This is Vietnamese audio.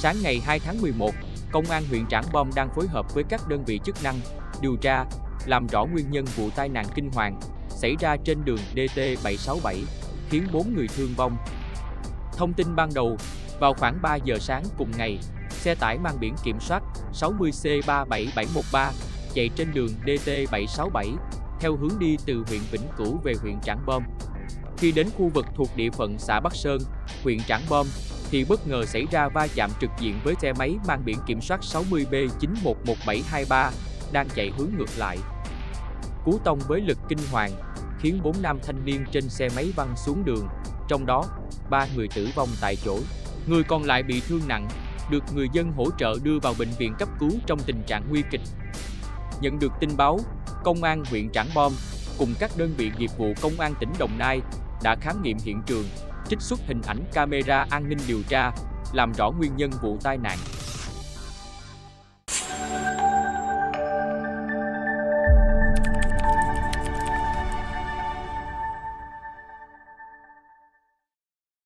Sáng ngày 2 tháng 11, Công an huyện Trảng Bom đang phối hợp với các đơn vị chức năng điều tra, làm rõ nguyên nhân vụ tai nạn kinh hoàng xảy ra trên đường DT767, khiến 4 người thương vong. Thông tin ban đầu, vào khoảng 3 giờ sáng cùng ngày, xe tải mang biển kiểm soát 60C37713 chạy trên đường DT767 theo hướng đi từ huyện Vĩnh Cửu về huyện Trảng Bom. Khi đến khu vực thuộc địa phận xã Bắc Sơn, huyện Trảng Bom, thì bất ngờ xảy ra va chạm trực diện với xe máy mang biển kiểm soát 60B911723 đang chạy hướng ngược lại. Cú tông với lực kinh hoàng, khiến 4 nam thanh niên trên xe máy văng xuống đường, trong đó, 3 người tử vong tại chỗ. Người còn lại bị thương nặng, được người dân hỗ trợ đưa vào bệnh viện cấp cứu trong tình trạng nguy kịch. Nhận được tin báo, Công an huyện Trảng Bom cùng các đơn vị nghiệp vụ Công an tỉnh Đồng Nai đã khám nghiệm hiện trường, trích xuất hình ảnh camera an ninh điều tra, làm rõ nguyên nhân vụ tai nạn.